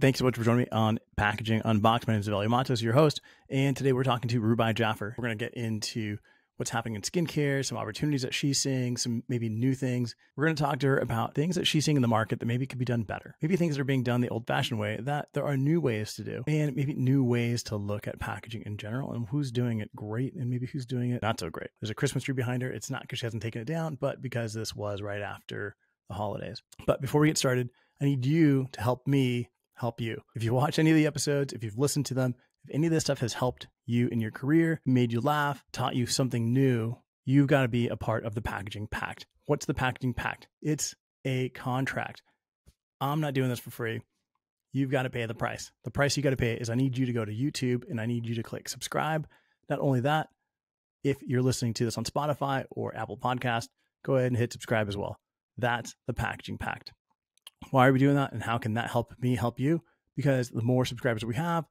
thanks so much for joining me on Packaging Unboxd. My name is Evelio Mattos, your host, and today we're talking to Rubaie Jaffer. We're going to get into what's happening in skincare, some opportunities that she's seeing, some maybe new things. We're going to talk to her about things that she's seeing in the market that maybe could be done better. Maybe things that are being done the old fashioned way that there are new ways to do, and maybe new ways to look at packaging in general and who's doing it great and maybe who's doing it not so great. There's a Christmas tree behind her. It's not because she hasn't taken it down, but because this was right after the holidays. But before we get started, I need you to help me help you. If you watch any of the episodes, if you've listened to them, if any of this stuff has helped you in your career, made you laugh, taught you something new, you've got to be a part of the packaging pact. What's the packaging pact? It's a contract. I'm not doing this for free. You've got to pay the price. The price you got to pay is I need you to go to YouTube and I need you to click subscribe. Not only that, if you're listening to this on Spotify or Apple Podcast, go ahead and hit subscribe as well. That's the packaging pact. Why are we doing that? And how can that help me help you? Because the more subscribers we have,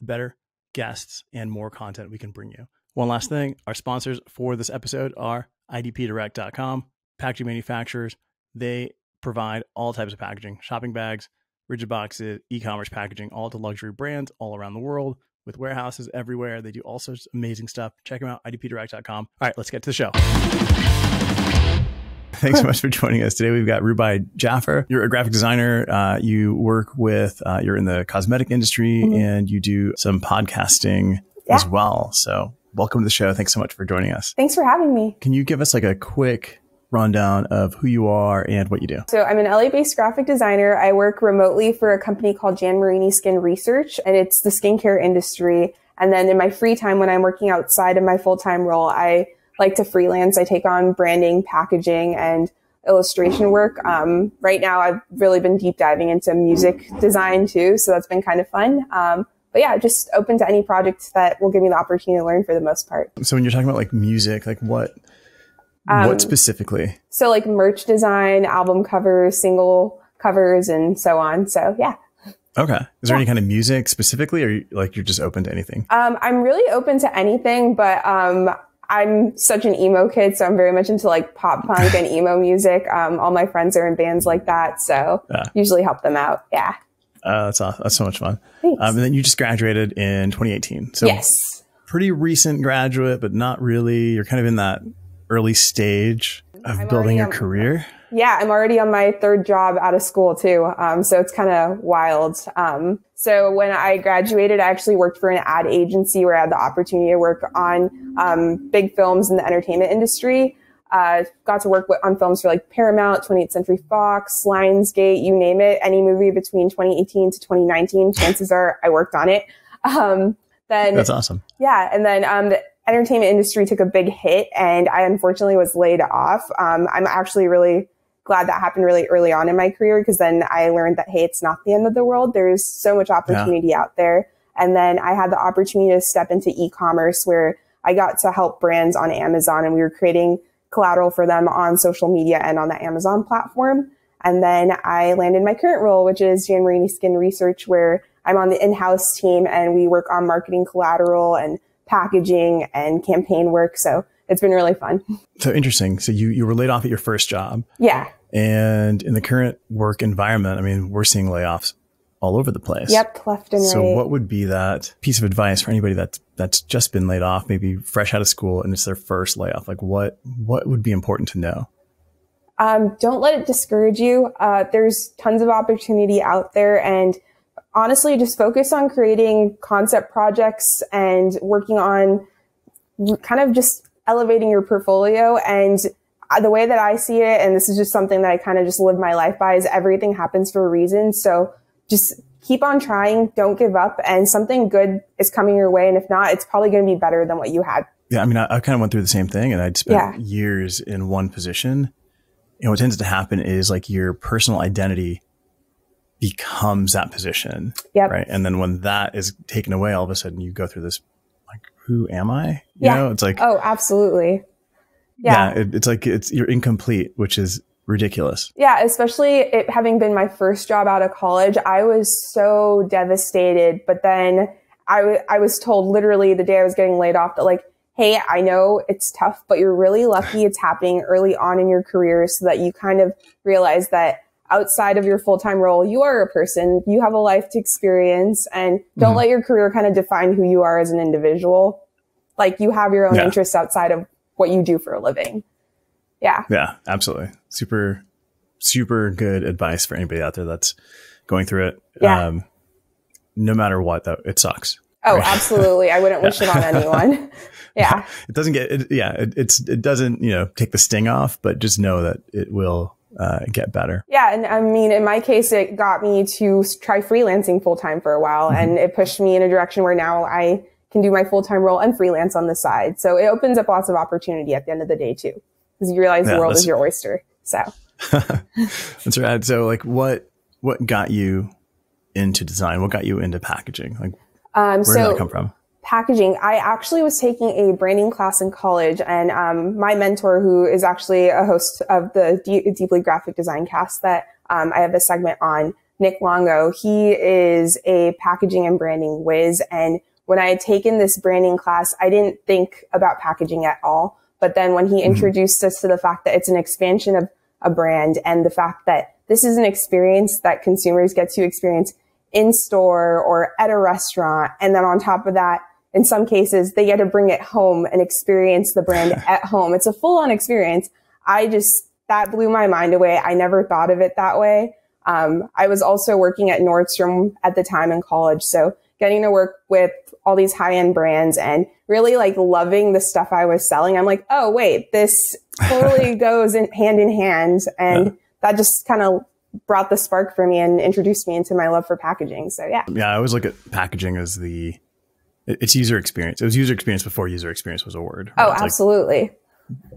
the better guests and more content we can bring you. One last thing our sponsors for this episode are idpdirect.com, packaging manufacturers. They provide all types of packaging, shopping bags, rigid boxes, e commerce packaging, all to luxury brands all around the world with warehouses everywhere. They do all sorts of amazing stuff. Check them out, idpdirect.com. All right, let's get to the show. Thanks so much for joining us today. We've got Rubaie Jaffer. You're a graphic designer. Uh, you work with, uh, you're in the cosmetic industry mm-hmm. and you do some podcasting yeah. as well. So welcome to the show. Thanks so much for joining us. Thanks for having me. Can you give us like a quick rundown of who you are and what you do? So I'm an LA based graphic designer. I work remotely for a company called Jan Marini Skin Research and it's the skincare industry. And then in my free time, when I'm working outside of my full time role, I like to freelance. I take on branding, packaging, and illustration work. Um, right now, I've really been deep diving into music design too, so that's been kind of fun. Um, but yeah, just open to any project that will give me the opportunity to learn for the most part. So when you're talking about like music, like what, um, what specifically? So like merch design, album covers, single covers, and so on. So yeah. Okay. Is there yeah. any kind of music specifically, or like you're just open to anything? Um, I'm really open to anything, but um, I'm such an emo kid, so I'm very much into like pop punk and emo music. Um, all my friends are in bands like that, so yeah. usually help them out. Yeah. Uh, that's awesome. That's so much fun. Um, and then you just graduated in 2018. So yes, pretty recent graduate, but not really. You're kind of in that early stage of I'm building your career. Yeah, I'm already on my third job out of school too. Um, so it's kind of wild. Um, so when I graduated, I actually worked for an ad agency where I had the opportunity to work on um, big films in the entertainment industry. Uh, got to work with, on films for like Paramount, 20th Century Fox, Lionsgate, you name it. Any movie between 2018 to 2019, chances are I worked on it. Um, then that's awesome. Yeah, and then um, the entertainment industry took a big hit, and I unfortunately was laid off. Um, I'm actually really glad that happened really early on in my career because then I learned that, hey, it's not the end of the world. There's so much opportunity yeah. out there. And then I had the opportunity to step into e-commerce where I got to help brands on Amazon and we were creating collateral for them on social media and on the Amazon platform. And then I landed my current role, which is Jan Marini Skin Research, where I'm on the in-house team and we work on marketing collateral and packaging and campaign work. So it's been really fun. So interesting. So you, you were laid off at your first job. Yeah. And in the current work environment, I mean, we're seeing layoffs all over the place. Yep, left and so right. So what would be that piece of advice for anybody that's that's just been laid off, maybe fresh out of school and it's their first layoff? Like what what would be important to know? Um, don't let it discourage you. Uh, there's tons of opportunity out there and honestly just focus on creating concept projects and working on kind of just elevating your portfolio and the way that I see it, and this is just something that I kind of just live my life by, is everything happens for a reason. So just keep on trying, don't give up, and something good is coming your way. And if not, it's probably going to be better than what you had. Yeah, I mean, I, I kind of went through the same thing, and I'd spent yeah. years in one position. And what tends to happen is like your personal identity becomes that position, yep. right? And then when that is taken away, all of a sudden you go through this who am I? You yeah. know, it's like, oh, absolutely. Yeah, yeah it, it's like it's you're incomplete, which is ridiculous. Yeah, especially it having been my first job out of college, I was so devastated. But then I, I was told literally the day I was getting laid off that like, hey, I know it's tough, but you're really lucky it's happening early on in your career so that you kind of realize that outside of your full time role, you are a person, you have a life to experience, and don't mm-hmm. let your career kind of define who you are as an individual. Like you have your own yeah. interests outside of what you do for a living. Yeah. Yeah, absolutely. Super, super good advice for anybody out there that's going through it. Yeah. Um, no matter what, though, it sucks. Oh, right? absolutely. I wouldn't wish it on anyone. yeah. It doesn't get, it, yeah, it, it's, it doesn't, you know, take the sting off, but just know that it will uh, get better. Yeah. And I mean, in my case, it got me to try freelancing full time for a while mm-hmm. and it pushed me in a direction where now I can do my full time role and freelance on the side. So it opens up lots of opportunity at the end of the day too, because you realize yeah, the world is your oyster. So that's right. So like what, what got you into design? What got you into packaging? Like, um, where so did that come from? Packaging. I actually was taking a branding class in college, and um, my mentor, who is actually a host of the D- Deeply Graphic Design cast that um, I have a segment on, Nick Longo, he is a packaging and branding whiz. And when I had taken this branding class, I didn't think about packaging at all. But then when he mm-hmm. introduced us to the fact that it's an expansion of a brand and the fact that this is an experience that consumers get to experience in store or at a restaurant. And then on top of that, in some cases, they get to bring it home and experience the brand at home. It's a full on experience. I just, that blew my mind away. I never thought of it that way. Um, I was also working at Nordstrom at the time in college. So getting to work with all these high end brands and really like loving the stuff I was selling. I'm like, oh, wait, this totally goes in hand in hand. And yeah. that just kind of brought the spark for me and introduced me into my love for packaging. So yeah. Yeah, I always look at packaging as the it's user experience. It was user experience before user experience was a word. Right? Oh, it's absolutely. Like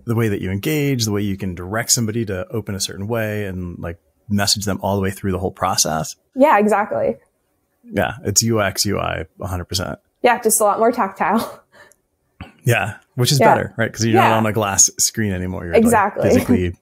the way that you engage, the way you can direct somebody to open a certain way and like message them all the way through the whole process. Yeah, exactly. Yeah, it's UX, UI 100%. Yeah, just a lot more tactile. Yeah, which is yeah. better, right? Because you're yeah. not on a glass screen anymore. You're exactly. Like physically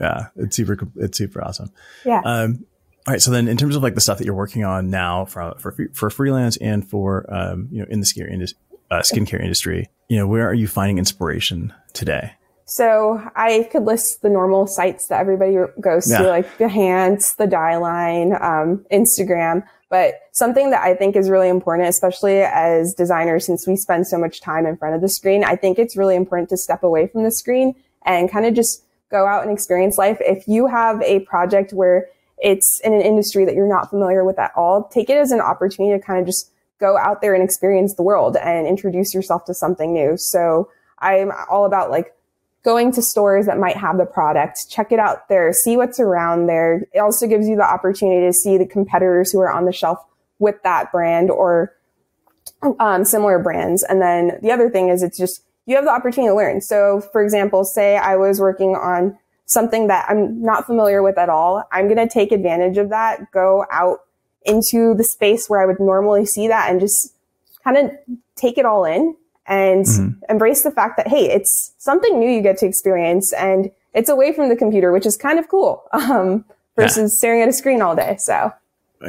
yeah, it's super, it's super awesome. Yeah. Um, all right. So then in terms of like the stuff that you're working on now for, for, for freelance and for, um, you know, in the skincare, industry, uh, skincare industry, you know, where are you finding inspiration today? So I could list the normal sites that everybody goes yeah. to, like Behance, the Dieline, um, Instagram. But something that I think is really important, especially as designers, since we spend so much time in front of the screen, I think it's really important to step away from the screen and kind of just go out and experience life. If you have a project where it's in an industry that you're not familiar with at all, take it as an opportunity to kind of just go out there and experience the world and introduce yourself to something new. So I'm all about like going to stores that might have the product, check it out there, see what's around there. It also gives you the opportunity to see the competitors who are on the shelf with that brand or um, similar brands. And then the other thing is it's just you have the opportunity to learn. So for example, say I was working on something that I'm not familiar with at all. I'm going to take advantage of that, go out into the space where I would normally see that and just kind of take it all in and mm-hmm. embrace the fact that, hey, it's something new you get to experience and it's away from the computer, which is kind of cool, um, versus yeah. staring at a screen all day. So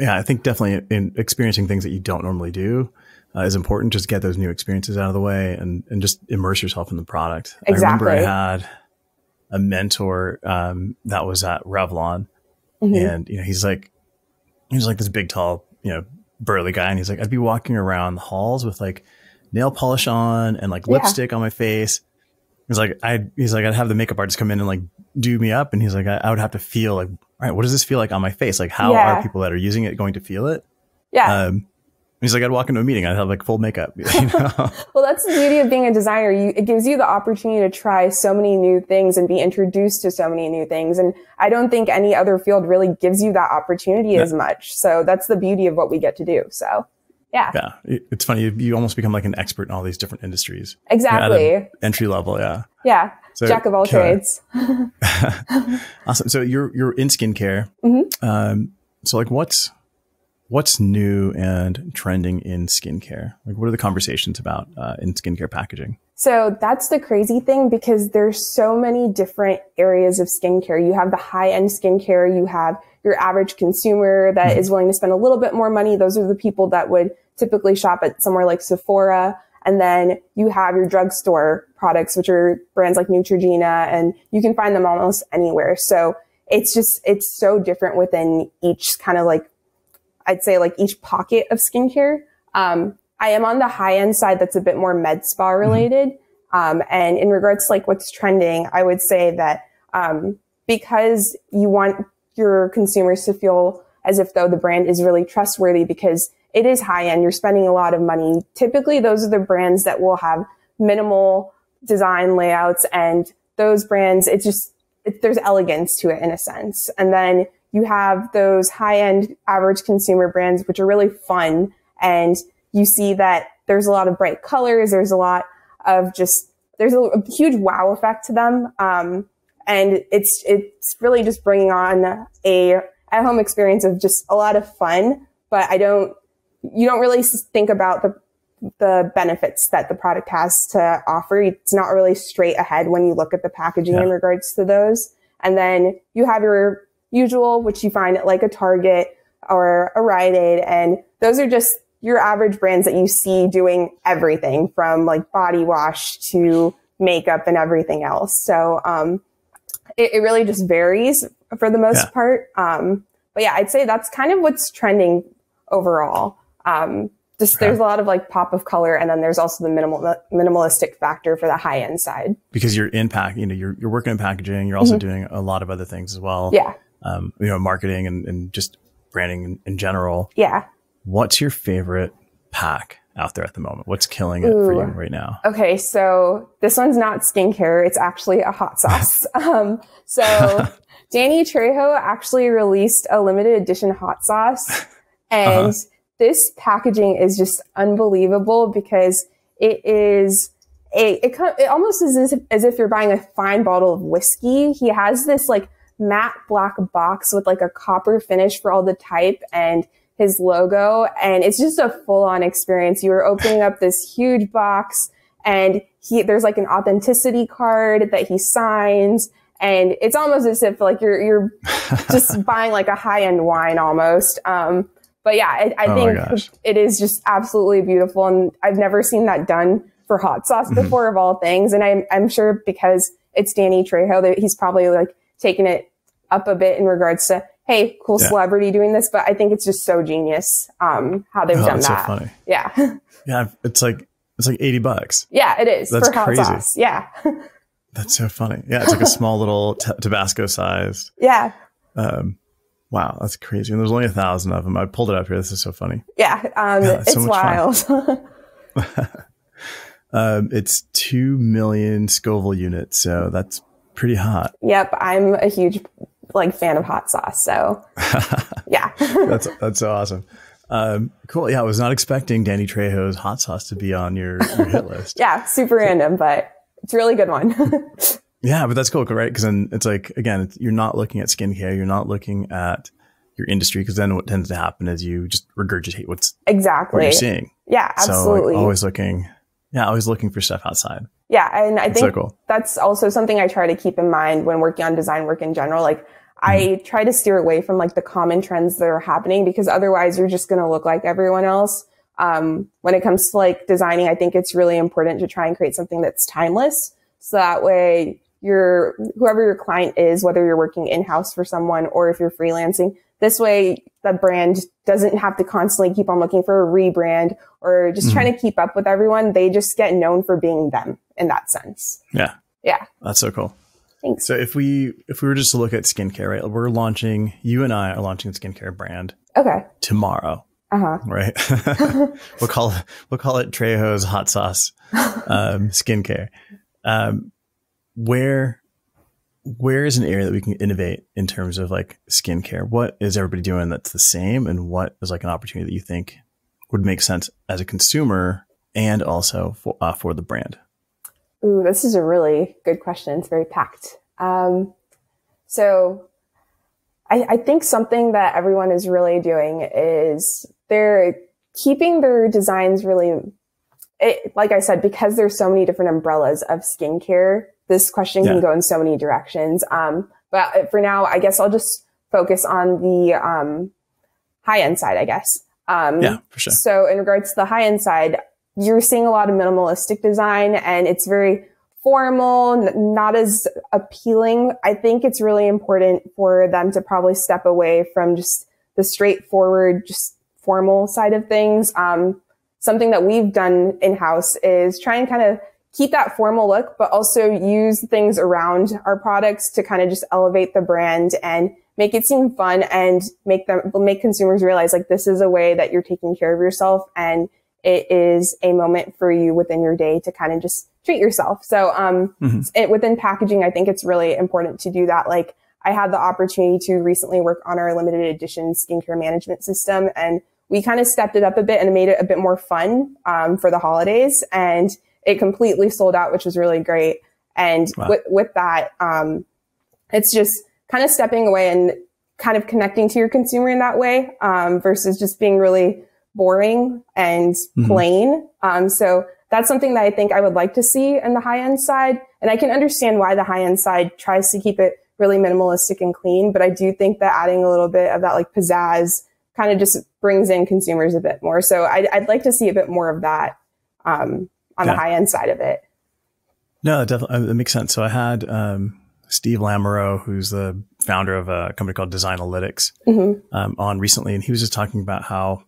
yeah, I think definitely in experiencing things that you don't normally do uh, is important. Just get those new experiences out of the way and, and just immerse yourself in the product. Exactly. I remember I had a mentor, um, that was at Revlon mm-hmm. and, you know, he's like, he was like this big, tall, you know, burly guy. And he's like, I'd be walking around the halls with like nail polish on and like yeah. lipstick on my face. He's like, I, he's like, I'd have the makeup artist come in and like do me up. And he's like, I, I would have to feel like, all right, what does this feel like on my face? Like, how yeah. are people that are using it going to feel it? Yeah. Um, He's like, I'd walk into a meeting, I'd have like full makeup. You know? well, that's the beauty of being a designer. You, it gives you the opportunity to try so many new things and be introduced to so many new things. And I don't think any other field really gives you that opportunity yeah. as much. So that's the beauty of what we get to do. So yeah. Yeah. It's funny. You, you almost become like an expert in all these different industries. Exactly. You know, entry level. Yeah. Yeah. So, Jack of all trades. awesome. So you're, you're in skincare. Mm-hmm. Um, so like what's, what's new and trending in skincare? Like, what are the conversations about uh, in skincare packaging? So that's the crazy thing because there's so many different areas of skincare. You have the high end skincare. You have your average consumer that mm-hmm. is willing to spend a little bit more money. Those are the people that would typically shop at somewhere like Sephora. And then you have your drugstore products, which are brands like Neutrogena, and you can find them almost anywhere. So it's just, it's so different within each kind of like, I'd say like each pocket of skincare. Um, I am on the high end side that's a bit more med spa mm-hmm. related. Um, and in regards to like what's trending, I would say that, um, because you want your consumers to feel as if though the brand is really trustworthy because it is high end. You're spending a lot of money. Typically, those are the brands that will have minimal design layouts and those brands, it's just, it, there's elegance to it in a sense. And then you have those high end average consumer brands, which are really fun. And you see that there's a lot of bright colors. There's a lot of just, there's a, a huge wow effect to them. Um, and it's, it's really just bringing on a at home experience of just a lot of fun. But I don't, you don't really think about the the benefits that the product has to offer. It's not really straight ahead when you look at the packaging yeah. in regards to those. And then you have your usual, which you find at like a Target or a Rite Aid. And those are just your average brands that you see doing everything from like body wash to makeup and everything else. So, um, it, it really just varies for the most yeah. part. Um, but yeah, I'd say that's kind of what's trending overall. Um, just okay. there's a lot of like pop of color, and then there's also the minimal minimalistic factor for the high end side. Because you're in pack, you know, you're you're working in packaging. You're also mm-hmm. doing a lot of other things as well. Yeah. Um, you know, marketing and, and just branding in, in, general. Yeah. What's your favorite pack out there at the moment? What's killing it Ooh. for you right now? Okay, so this one's not skincare. It's actually a hot sauce. um, so Danny Trejo actually released a limited edition hot sauce and. Uh-huh this packaging is just unbelievable because it is a, it, it almost is as if, as if you're buying a fine bottle of whiskey. He has this like matte black box with like a copper finish for all the type and his logo. And it's just a full on experience. You are opening up this huge box and he, there's like an authenticity card that he signs. And it's almost as if like you're, you're just buying like a high end wine almost. Um, but yeah, I, I oh think it is just absolutely beautiful. And I've never seen that done for hot sauce mm-hmm. before of all things. And I'm, I'm sure because it's Danny Trejo that he's probably like taken it up a bit in regards to, Hey, cool yeah. celebrity doing this. But I think it's just so genius, um, how they've oh, done that. So funny. Yeah. yeah. It's like, it's like 80 bucks. Yeah, it is that's for hot crazy. sauce. Yeah. that's so funny. Yeah. It's like a small little t- Tabasco size. Yeah. Um, Wow, that's crazy. And there's only a thousand of them. I pulled it up here. This is so funny. Yeah, um, yeah it's so wild. um, it's two million Scoville units, so that's pretty hot. Yep, I'm a huge like fan of hot sauce. So yeah, that's that's so awesome. Um, cool. Yeah, I was not expecting Danny Trejo's hot sauce to be on your, your hit list. yeah, super random, but it's a really good one. Yeah, but that's cool, right? Because then it's like again, it's, you're not looking at skincare, you're not looking at your industry, because then what tends to happen is you just regurgitate what's exactly what you're seeing. Yeah, absolutely. So like, always looking, yeah, always looking for stuff outside. Yeah, and I think so cool. that's also something I try to keep in mind when working on design work in general. Like I mm-hmm. try to steer away from like the common trends that are happening because otherwise you're just going to look like everyone else. Um, when it comes to like designing, I think it's really important to try and create something that's timeless. So that way your whoever your client is, whether you're working in house for someone or if you're freelancing. This way, the brand doesn't have to constantly keep on looking for a rebrand or just mm-hmm. trying to keep up with everyone. They just get known for being them in that sense. Yeah. Yeah. That's so cool. Thanks. So if we if we were just to look at skincare, right? We're launching you and I are launching a skincare brand. Okay. Tomorrow. Uh-huh. Right. we'll call it we'll call it Trejo's hot sauce um, skincare. Um, where where is an area that we can innovate in terms of like skincare? What is everybody doing that's the same, and what is like an opportunity that you think would make sense as a consumer and also for uh, for the brand? Ooh, this is a really good question. It's very packed. Um, so, I, I think something that everyone is really doing is they're keeping their designs really. It, like I said, because there's so many different umbrellas of skincare, this question yeah. can go in so many directions. Um, but for now, I guess I'll just focus on the um, high end side, I guess. Um, yeah, for sure. So in regards to the high end side, you're seeing a lot of minimalistic design and it's very formal, not as appealing. I think it's really important for them to probably step away from just the straightforward, just formal side of things. Um, something that we've done in house is try and kind of keep that formal look, but also use things around our products to kind of just elevate the brand and make it seem fun and make them make consumers realize like this is a way that you're taking care of yourself and it is a moment for you within your day to kind of just treat yourself. So, um, mm-hmm. it, within packaging, I think it's really important to do that. Like I had the opportunity to recently work on our limited edition skincare management system and we kind of stepped it up a bit and made it a bit more fun, um, for the holidays and it completely sold out, which was really great. And wow. with, with that, um, it's just kind of stepping away and kind of connecting to your consumer in that way, um, versus just being really boring and mm-hmm. plain. Um, so that's something that I think I would like to see in the high end side. And I can understand why the high end side tries to keep it really minimalistic and clean. But I do think that adding a little bit of that like pizzazz kind of just brings in consumers a bit more. So I'd, I'd like to see a bit more of that um, on yeah. the high end side of it. No, definitely that makes sense. So I had um, Steve Lamoureux, who's the founder of a company called Designalytics, mm-hmm. um, on recently, and he was just talking about how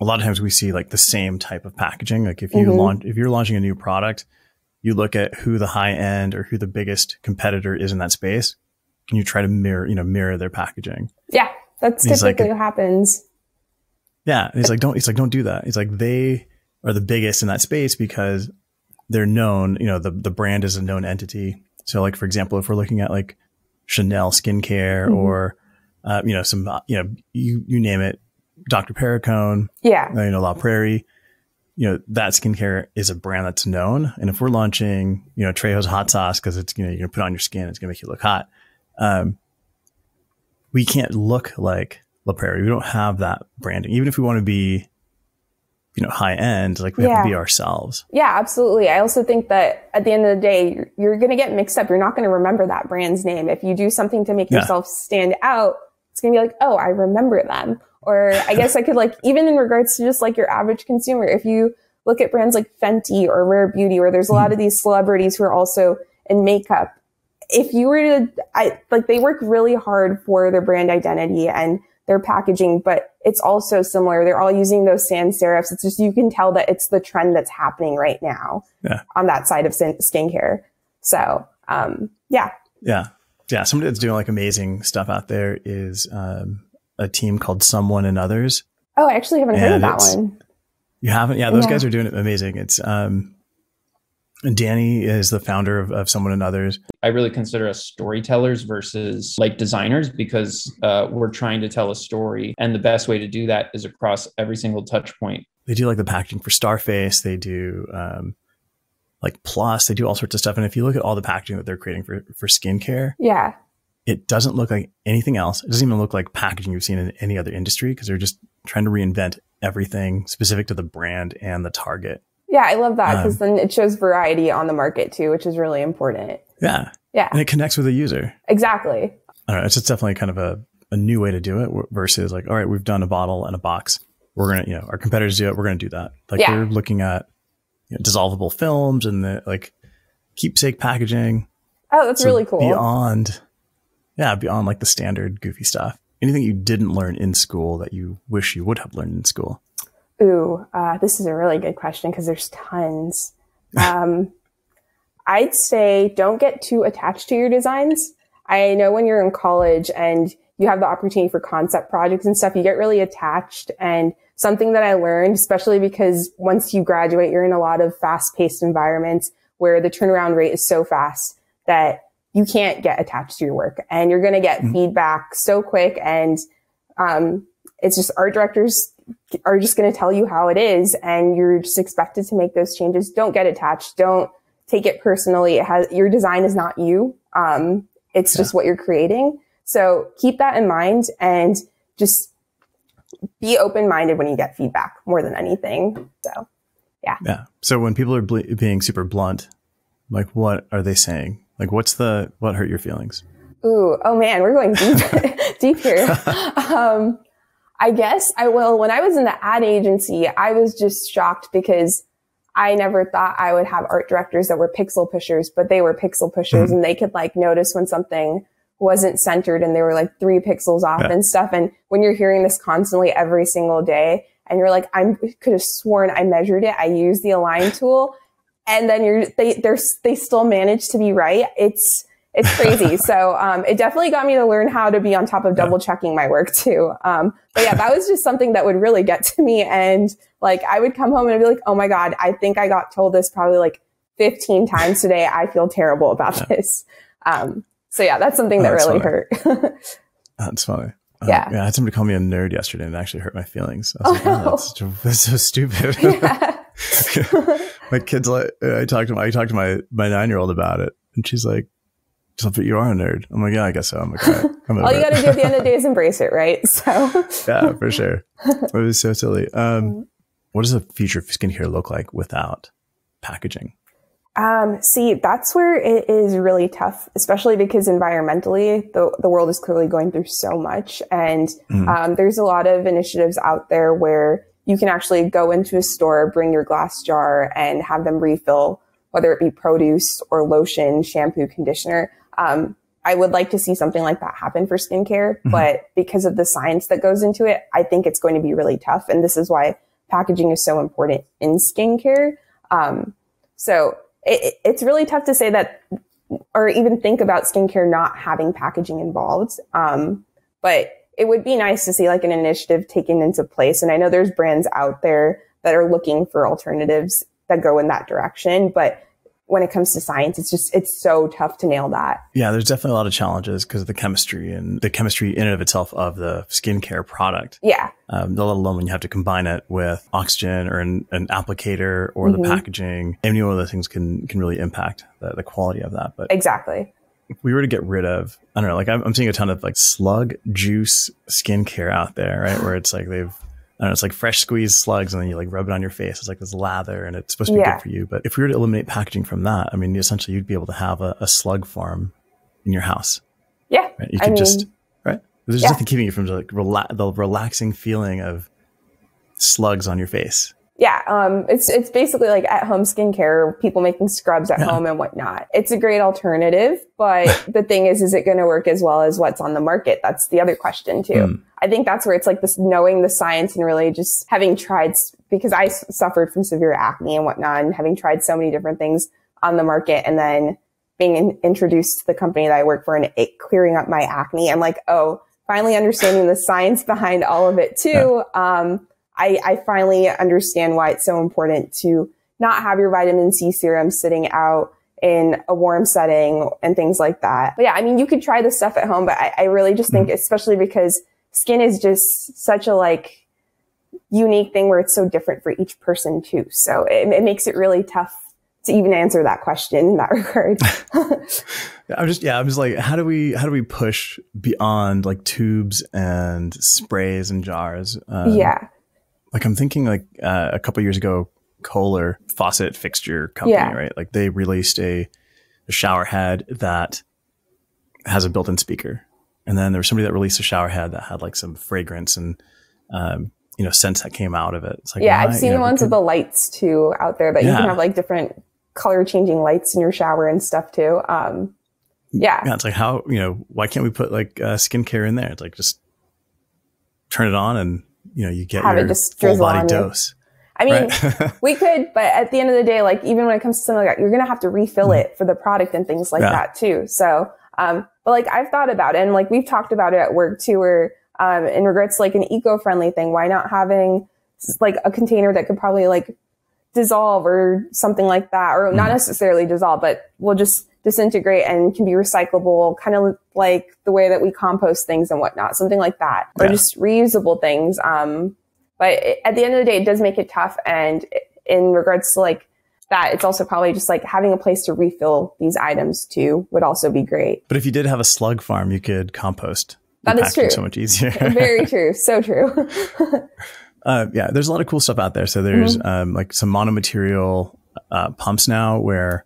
a lot of times we see like the same type of packaging. Like if you mm-hmm. launch, if you're launching a new product, you look at who the high end or who the biggest competitor is in that space, and you try to mirror, you know, mirror their packaging. Yeah, that's typically like, what happens. Yeah, he's like, don't. He's like, don't do that. He's like, they are the biggest in that space because they're known. You know, the the brand is a known entity. So, like for example, if we're looking at like Chanel skincare mm-hmm. or uh, you know some you know you you name it Dr. Perricone, yeah, you know, La Prairie, you know, that skincare is a brand that's known. And if we're launching, you know, Trejo's hot sauce because it's, you know, you're going to put on your skin, it's going to make you look hot. Um, we can't look like La Prairie. We don't have that branding. Even if we want to be, you know, high end, like we yeah. have to be ourselves. Yeah, absolutely. I also think that at the end of the day, you're, you're going to get mixed up. You're not going to remember that brand's name. If you do something to make yeah. yourself stand out, it's going to be like, oh, I remember them. Or I guess I could like, even in regards to just like your average consumer, if you look at brands like Fenty or Rare Beauty, where there's a lot mm-hmm. of these celebrities who are also in makeup, if you were to, I like they work really hard for their brand identity and their packaging, but it's also similar. They're all using those sans serifs. It's just, you can tell that it's the trend that's happening right now yeah. on that side of skincare. So, um, yeah. Yeah. Yeah. Somebody that's doing like amazing stuff out there is, um, a team called Someone and Others. Oh, I actually haven't heard of that one. You haven't? Yeah, those yeah. guys are doing it amazing. It's um, Danny is the founder of, of Someone and Others. I really consider us storytellers versus like designers because uh, we're trying to tell a story, and the best way to do that is across every single touch point. They do like the packaging for Starface. They do um, like Plus. They do all sorts of stuff. And if you look at all the packaging that they're creating for for skincare, yeah, it doesn't look like anything else. It doesn't even look like packaging you've seen in any other industry because they're just trying to reinvent everything specific to the brand and the target. Yeah, I love that because um, then it shows variety on the market too, which is really important. Yeah. Yeah. And it connects with the user. Exactly. I don't know. It's just definitely kind of a, a new way to do it versus like, all right, we've done a bottle and a box. We're going to, you know, our competitors do it. We're going to do that. Like yeah. they're looking at you know, dissolvable films and the like keepsake packaging. Oh, that's so really cool. Beyond yeah, beyond like the standard goofy stuff. Anything you didn't learn in school that you wish you would have learned in school? Ooh, uh, this is a really good question because there's tons. Um, I'd say don't get too attached to your designs. I know when you're in college and you have the opportunity for concept projects and stuff, you get really attached. And something that I learned, especially because once you graduate, you're in a lot of fast paced environments where the turnaround rate is so fast that you can't get attached to your work and you're going to get mm-hmm. feedback so quick. And, um, it's just art directors are just going to tell you how it is and you're just expected to make those changes. Don't get attached. Don't take it personally. It has, your design is not you. Um, it's yeah. just what you're creating. So keep that in mind and just be open minded when you get feedback more than anything. So, yeah. Yeah. So when people are ble- being super blunt, like what are they saying? Like, what's the what hurt your feelings? Ooh, oh man, we're going deep, deep here. Um, I guess I will. When I was in the ad agency, I was just shocked because I never thought I would have art directors that were pixel pushers, but they were pixel pushers mm-hmm. and they could like notice when something wasn't centered and they were like three pixels off yeah. and stuff. And when you're hearing this constantly every single day and you're like, I could have sworn I measured it. I used the align tool and then you're, they, they're, they still manage to be right. It's, it's crazy. so, um, it definitely got me to learn how to be on top of double checking my work too. Um, but yeah, that was just something that would really get to me. And like, I would come home and I'd be like, Oh my God, I think I got told this probably like 15 times today. I feel terrible about yeah. this. Um, so yeah, that's something that really funny. hurt. that's funny. Uh, yeah. yeah. I had somebody call me a nerd yesterday and it actually hurt my feelings. I was oh, like, oh, that's, no. that's, so stupid. my kids like, I talked to my, I talked to my, my nine year old about it and she's like, but you are a nerd. I'm like, yeah, I guess so. I'm like, all, right, I'm all you got to do at the end of the day is embrace it, right? So yeah, for sure. It was so silly. Um, mm-hmm. what does a future of skincare look like without packaging? Um, see, that's where it is really tough, especially because environmentally, the, the world is clearly going through so much. And mm. um, there's a lot of initiatives out there where you can actually go into a store, bring your glass jar, and have them refill, whether it be produce or lotion, shampoo, conditioner. Um, I would like to see something like that happen for skincare, mm-hmm. but because of the science that goes into it, I think it's going to be really tough. And this is why packaging is so important in skincare. Um, so it, it's really tough to say that or even think about skincare not having packaging involved. Um, but it would be nice to see like an initiative taken into place. And I know there's brands out there that are looking for alternatives that go in that direction, but when it comes to science, it's just, it's so tough to nail that. Yeah, there's definitely a lot of challenges because of the chemistry and the chemistry in and of itself of the skincare product. Yeah. Um, let alone when you have to combine it with oxygen or an, an applicator or mm-hmm. the packaging. Any one of those things can, can really impact the, the quality of that. But exactly. If we were to get rid of, I don't know, like I'm, I'm seeing a ton of like slug juice skincare out there, right? Where it's like they've know, it's like fresh squeezed slugs and then you like rub it on your face. It's like this lather and it's supposed to be yeah. good for you. But if we were to eliminate packaging from that, I mean, essentially you'd be able to have a, a slug farm in your house. Yeah. Right? You could I just, mean, right? There's yeah. nothing keeping you from like rela- the relaxing feeling of slugs on your face yeah, um, it's it's basically like at home skincare, people making scrubs at yeah. home and whatnot. It's a great alternative, but the thing is, is it going to work as well as what's on the market? That's the other question too. Mm. I think that's where it's like this knowing the science and really just having tried because I s- suffered from severe acne and whatnot, and having tried so many different things on the market, and then being in- introduced to the company that I work for and it clearing up my acne. I'm like, oh, finally understanding the science behind all of it too. Yeah. Um, I, I finally understand why it's so important to not have your vitamin C serum sitting out in a warm setting and things like that. But yeah, I mean, you could try this stuff at home, but I, I really just think, mm-hmm. especially because skin is just such a like unique thing where it's so different for each person too. So it, it makes it really tough to even answer that question in that regard. I'm just yeah, I'm just like, how do we how do we push beyond like tubes and sprays and jars? Um, yeah, like I'm thinking like uh, a couple years ago, Kohler faucet fixture company, yeah. right? Like they released a, a shower head that has a built-in speaker, and then there was somebody that released a shower head that had like some fragrance and um, you know scents that came out of it. It's like yeah, I've seen the ones with the lights too out there that yeah. you can have like different color changing lights in your shower and stuff too. Um, yeah. yeah, it's like how you know why can't we put like uh, skincare in there? It's like just turn it on and you know, you get Have your full body dose. I mean, right? we could, but at the end of the day, like even when it comes to something like that, you're going to have to refill mm. it for the product and things like yeah. that too. So, um, but like I've thought about it and like we've talked about it at work too, where, um, in regards to like an eco-friendly thing, why not having like a container that could probably like dissolve or something like that, or mm. not necessarily dissolve, but we'll just disintegrate and can be recyclable, kind of like the way that we compost things and whatnot, something like that, or yeah. just reusable things. Um, but at the end of the day, it does make it tough. And in regards to like that, it's also probably just like having a place to refill these items too would also be great. But if you did have a slug farm, you could compost. That is true. So much easier. Very true. So true. uh, yeah, there's a lot of cool stuff out there. So there's mm-hmm. um, like some monomaterial uh, pumps now where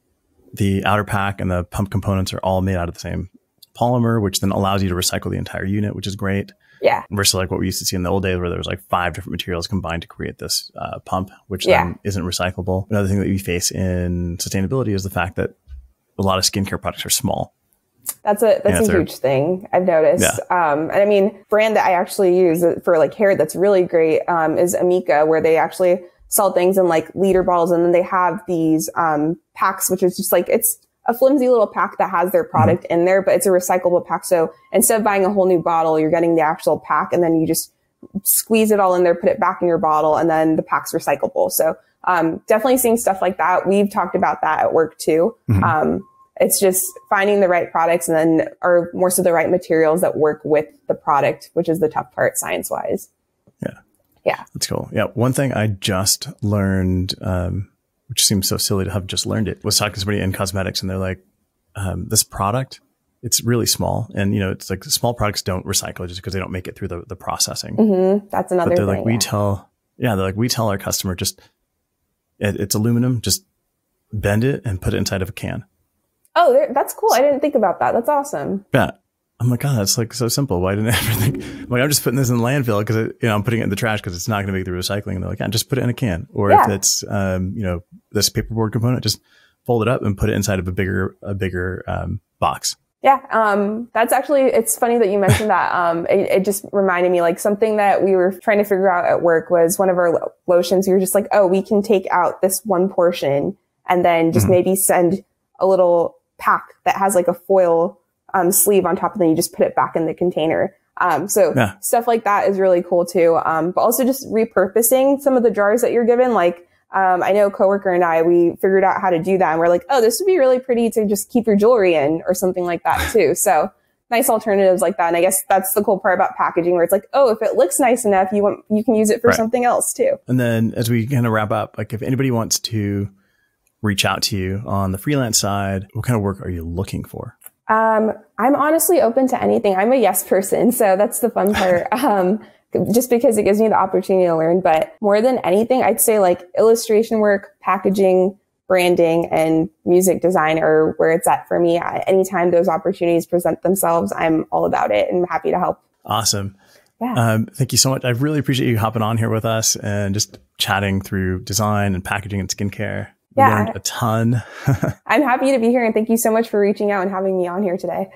the outer pack and the pump components are all made out of the same polymer, which then allows you to recycle the entire unit, which is great. Yeah. Versus like what we used to see in the old days where there was like five different materials combined to create this uh, pump, which Yeah. then isn't recyclable. Another thing that we face in sustainability is the fact that a lot of skincare products are small. That's a that's Yeah, a huge thing I've noticed. Um, and I mean, brand that I actually use for like hair that's really great um, is Amika, where they actually sell things in like liter bottles, and then they have these um, packs, which is just like it's a flimsy little pack that has their product in there, but it's a recyclable pack. So instead of buying a whole new bottle, you're getting the actual pack, and then you just squeeze it all in there, put it back in your bottle, and then the pack's recyclable. So um, definitely seeing stuff like that. We've talked about that at work too. Mhm. Um, it's just finding the right products and then, or more so the right materials that work with the product, which is the tough part science wise. That's cool. Yeah. One thing I just learned, um, which seems so silly to have just learned it, was talking to somebody in cosmetics and they're like, um, this product, it's really small. And, you know, it's like small products don't recycle just because they don't make it through the, the processing. hmm That's another but they're thing. like, we yeah. tell, yeah, they're like, we tell our customer just, it, it's aluminum, just bend it and put it inside of a can. oh, that's cool. I didn't think about that. That's awesome. Yeah. I'm like, God, that's like so simple. Why didn't I ever think? I'm like, I'm just putting this in the landfill because you know I'm putting it in the trash because it's not going to make the recycling. And they're like, yeah, just put it in a can. Or if it's um, you know this paperboard component, just fold it up and put it inside of a bigger a bigger um, box. Yeah, um, that's actually, it's funny that you mentioned that. Um, it, it just reminded me like something that we were trying to figure out at work was one of our lo- lotions. We were just like, oh, we can take out this one portion and then just Mhm. maybe send a little pack that has like a foil um, sleeve on top and then you just put it back in the container. Um, so Yeah. stuff like that is really cool too. Um, but also just repurposing some of the jars that you're given. Like, um, I know a coworker and I, we figured out how to do that and we're like, oh, this would be really pretty to just keep your jewelry in or something like that too. So nice alternatives like that. And I guess that's the cool part about packaging where it's like, oh, if it looks nice enough, you want, you can use it for Right. something else too. And then as we kind of wrap up, like if anybody wants to reach out to you on the freelance side, what kind of work are you looking for? Um, I'm honestly open to anything. I'm a yes person, so that's the fun part. um, just because it gives me the opportunity to learn. But more than anything, I'd say like illustration work, packaging, branding, and music design are where it's at for me. Anytime those opportunities present themselves, I'm all about it and happy to help. Awesome. Yeah. Um, thank you so much. I really appreciate you hopping on here with us and just chatting through design and packaging and skincare. Yeah. Learned a ton. I'm happy to be here and thank you so much for reaching out and having me on here today.